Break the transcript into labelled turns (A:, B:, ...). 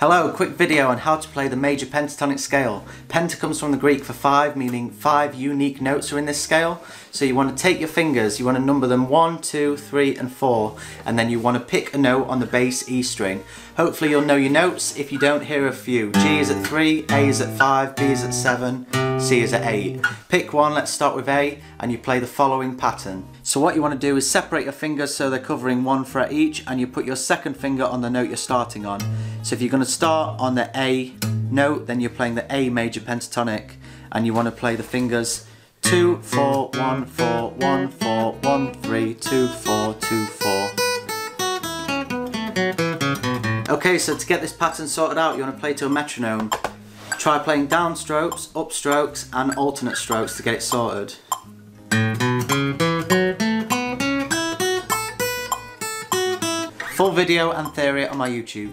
A: Hello, quick video on how to play the major pentatonic scale. Penta comes from the Greek for five, meaning five unique notes are in this scale. So you want to take your fingers, you want to number them one, two, three and four, and then you want to pick a note on the bass E string. Hopefully you'll know your notes, if you don't, hear a few. G is at three, A is at five, B is at seven, C is at 8. Pick one, let's start with A, and you play the following pattern. So what you want to do is separate your fingers so they're covering one fret each, and you put your second finger on the note you're starting on. So if you're going to start on the A note, then you're playing the A major pentatonic, and you want to play the fingers 2, 4, 1, 4, 1, 4, 1, 3, 2, 4, 2, 4. Okay, so to get this pattern sorted out, you want to play to a metronome. Try playing down strokes, up strokes and alternate strokes to get it sorted. Full video and theory on my YouTube.